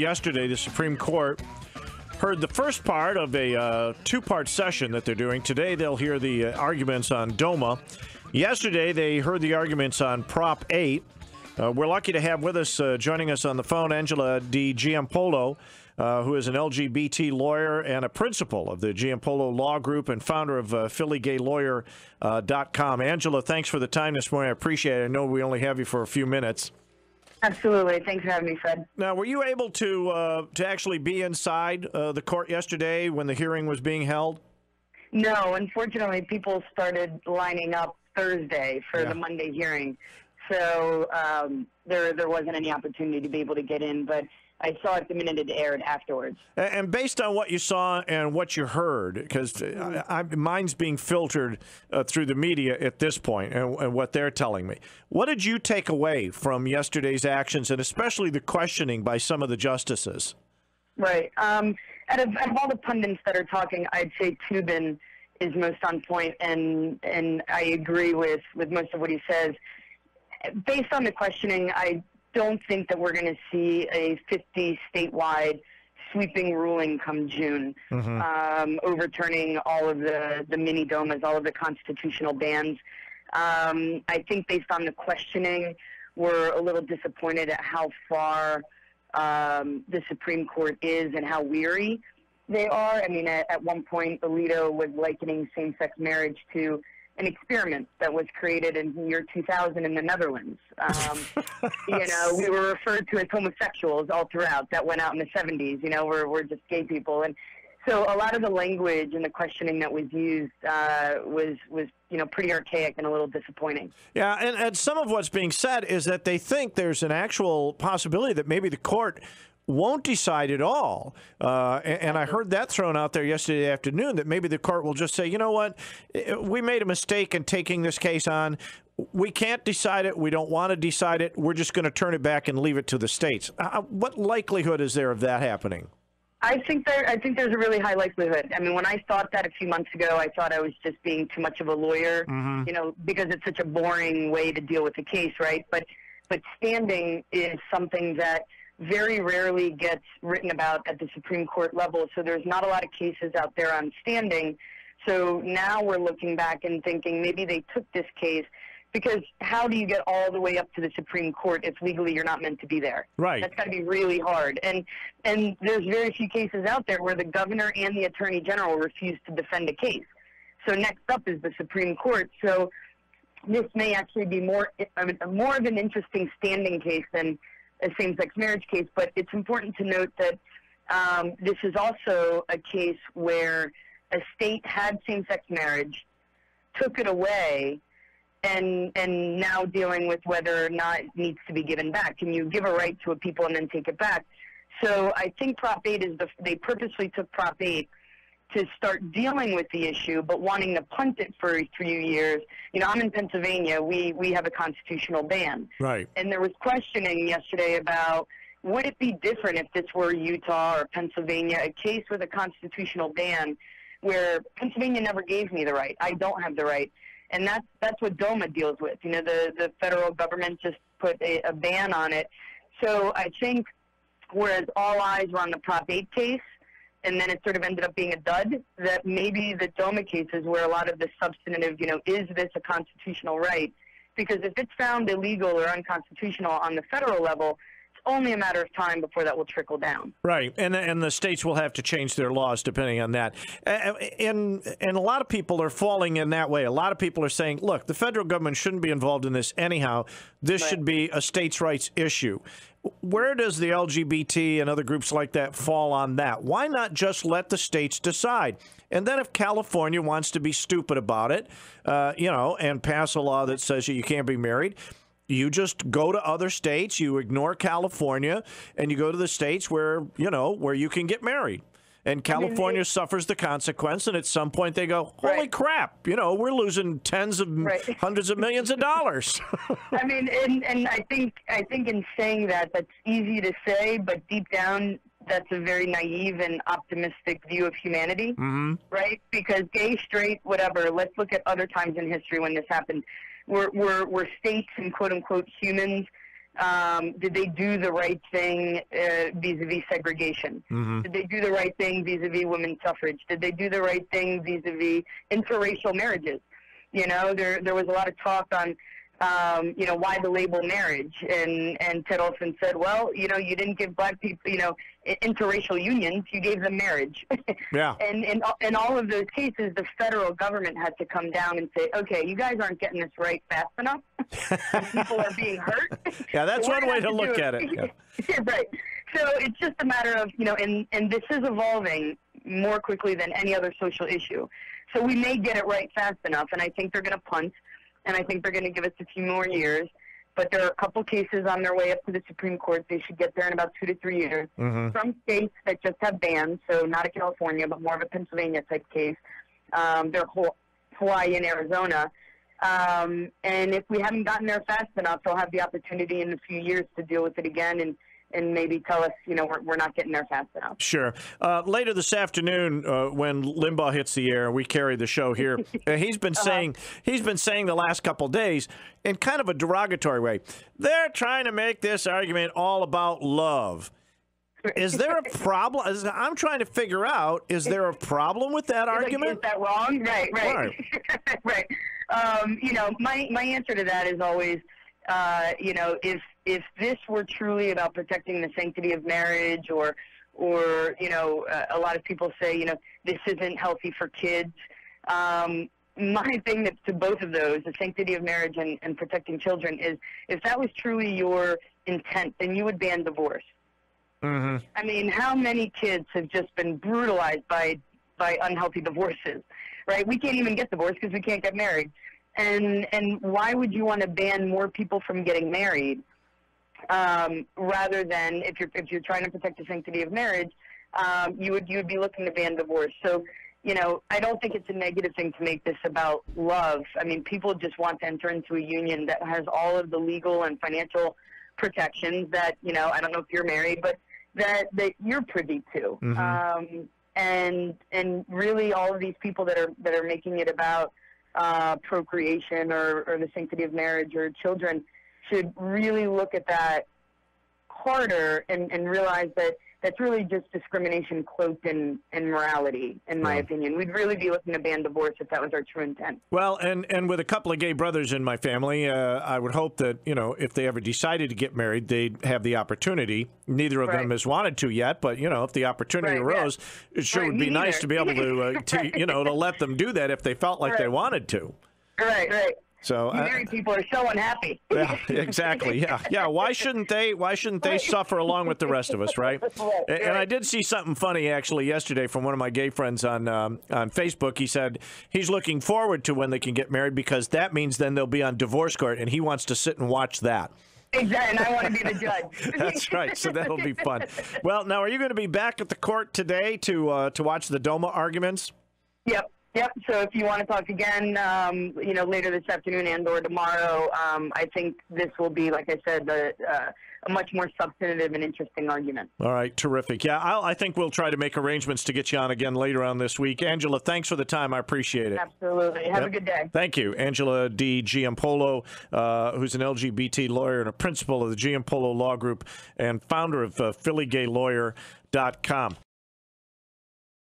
Yesterday, the Supreme Court heard the first part of a uh, two part session that they're doing. Today, they'll hear the uh, arguments on DOMA. Yesterday, they heard the arguments on Prop 8. Uh, we're lucky to have with us, uh, joining us on the phone, Angela D. Giampolo, uh, who is an LGBT lawyer and a principal of the Giampolo Law Group and founder of uh, PhillyGayLawyer.com. Angela, thanks for the time this morning. I appreciate it. I know we only have you for a few minutes. Absolutely. Thanks for having me, Fred. Now, were you able to uh, to actually be inside uh, the court yesterday when the hearing was being held? No, unfortunately, people started lining up Thursday for Yeah. the Monday hearing, so um, there there wasn't any opportunity to be able to get in. But I saw it the minute it aired afterwards. And based on what you saw and what you heard, because I, I, mine's being filtered uh, through the media at this point and, and what they're telling me. What did you take away from yesterday's actions and especially the questioning by some of the justices? Right. Um, out, of, out of all the pundits that are talking, I'd say Toobin is most on point, and and I agree with with most of what he says. Based on the questioning, I don't think that we're going to see a 50 statewide sweeping ruling come June, um, overturning all of the the mini domas, all of the constitutional bans. Um, I think based on the questioning, we're a little disappointed at how far um, the Supreme Court is and how weary they are. I mean, at, at one point, Alito was likening same-sex marriage to an experiment that was created in the year 2000 in the Netherlands. Um, you know, we were referred to as homosexuals all throughout. That went out in the 70s. You know, we're we're just gay people, and so a lot of the language and the questioning that was used uh, was was you know pretty archaic and a little disappointing. Yeah, and, and some of what's being said is that they think there's an actual possibility that maybe the court won't decide at all. Uh, and, and I heard that thrown out there yesterday afternoon that maybe the court will just say, you know what, we made a mistake in taking this case on. We can't decide it. We don't want to decide it. We're just going to turn it back and leave it to the states. Uh, what likelihood is there of that happening? I think there. I think there's a really high likelihood. I mean, when I thought that a few months ago, I thought I was just being too much of a lawyer, you know, because it's such a boring way to deal with the case, right? But but standing is something that very rarely gets written about at the Supreme Court level. So there's not a lot of cases out there on standing. So now we're looking back and thinking maybe they took this case because how do you get all the way up to the Supreme Court if legally you're not meant to be there? Right. That's got to be really hard. And and there's very few cases out there where the governor and the attorney general refuse to defend a case. So next up is the Supreme Court. So this may actually be more more of an interesting standing case than a same-sex marriage case. But it's important to note that um, this is also a case where a state had same-sex marriage, took it away, and and now dealing with whether or not it needs to be given back. Can you give a right to a people and then take it back? So I think Prop 8 is the they purposely took Prop 8 to start dealing with the issue, but wanting to punt it for a few years. You know, I'm in Pennsylvania. We we have a constitutional ban, Right. and there was questioning yesterday about would it be different if this were Utah or Pennsylvania, a case with a constitutional ban, where Pennsylvania never gave me the right. I don't have the right, and that's that's what DOMA deals with. You know, the the federal government just put a, a ban on it. So I think whereas all eyes were on the Prop 8 case, and then it sort of ended up being a dud, that maybe the DOMA cases where a lot of the substantive, you know, is this a constitutional right? Because if it's found illegal or unconstitutional on the federal level, only a matter of time before that will trickle down. Right, and and the states will have to change their laws depending on that. And and a lot of people are falling in that way. A lot of people are saying, "Look, the federal government shouldn't be involved in this anyhow. This should be a states' rights issue." Where does the LGBT and other groups like that fall on that? Why not just let the states decide? And then if California wants to be stupid about it, uh, you know, and pass a law that says you can't be married, you just go to other states, you ignore California, and you go to the states where, you know, where you can get married. And California it- suffers the consequence, and at some point they go, "Holy Right. crap! You know, we're losing tens of Right. hundreds of millions of dollars." I mean, and, and I think I think in saying that, that's easy to say, but deep down, that's a very naive and optimistic view of humanity, mm-hmm. right? Because gay, straight, whatever. Let's look at other times in history when this happened. We're we're, we're states and quote unquote humans Um, did they do the right thing uh, vis-a-vis segregation? Did they do the right thing vis-a-vis women's suffrage? Did they do the right thing vis-a-vis interracial marriages? You know, there there was a lot of talk on, um, you know, why the label marriage, and and Ted Olson said, well, you know, you didn't give black people, you know, interracial unions, you gave them marriage. Yeah. And in in all of those cases, the federal government had to come down and say, okay, you guys aren't getting this right fast enough. people are being hurt. Yeah, that's So one way to look at it. Yeah. Yeah, right. So it's just a matter of, you know, and, and this is evolving more quickly than any other social issue. So we may get it right fast enough, and I think they're going to punt, and I think they're going to give us a few more years. But there are a couple cases on their way up to the Supreme Court. They should get there in about two to three years. From states that just have bans, so not a California, but more of a Pennsylvania type case. Um, they're Hawaii and Arizona. Um, and if we haven't gotten there fast enough, they'll have the opportunity in a few years to deal with it again and, and maybe tell us, you know, we're, we're not getting there fast enough. Sure. Uh, later this afternoon, uh, when Limbaugh hits the air, we carry the show here. Uh, he's been saying he's been saying the last couple days in kind of a derogatory way. They're trying to make this argument all about love. Is there a problem? I'm trying to figure out. Is there a problem with that Like, argument? is that wrong? Right, right, right. Um, you know, my my answer to that is always, uh, you know, if if this were truly about protecting the sanctity of marriage, or or you know, uh, a lot of people say, you know, this isn't healthy for kids. Um, my thing that, to both of those, the sanctity of marriage and, and protecting children, is if that was truly your intent, then you would ban divorce. Mm-hmm. I mean, how many kids have just been brutalized by by unhealthy divorces, right? We can't even get divorced because we can't get married. And and why would you want to ban more people from getting married, um, rather than if you're if you're trying to protect the sanctity of marriage, um, you would you would be looking to ban divorce. So. You know, I don't think it's a negative thing to make this about love. I mean, people just want to enter into a union that has all of the legal and financial protections that, you know, I don't know if you're married, but that that you're privy to. Um, and and really, all of these people that are that are making it about uh, procreation or, or the sanctity of marriage or children should really look at that harder and, and realize that that's really just discrimination cloaked in, in morality, in my opinion. We'd really be looking to ban divorce if that was our true intent. Well, and and with a couple of gay brothers in my family, uh, I would hope that you know if they ever decided to get married, they'd have the opportunity. Neither of them has wanted to yet, but you know if the opportunity Right, yeah. arose, it sure Right, would be nice neither. to be able to, uh, to you know to let them do that if they felt like they wanted to. Right, right. So You I- married people are so unhappy. yeah, exactly. Yeah, yeah. Why shouldn't they? Why shouldn't they suffer along with the rest of us, right? And, and I did see something funny actually yesterday from one of my gay friends on um, on Facebook. He said he's looking forward to when they can get married because that means then they'll be on divorce court, and he wants to sit and watch that. Exactly, and I want to be the judge. That's right. So that'll be fun. Well, now are you going to be back at the court today to uh, to watch the DOMA arguments? Yep, yep. So if you want to talk again, um, you know, later this afternoon and or tomorrow, um, I think this will be, like I said, the, uh, a much more substantive and interesting argument. All right, terrific. Yeah, I'll, I think we'll try to make arrangements to get you on again later on this week. Angela, thanks for the time. I appreciate it. Absolutely. Have a good day. Thank you. Angela D. Giampolo, uh, who's an LGBT lawyer and a principal of the Giampolo Law Group and founder of uh, PhillyGayLawyer.com.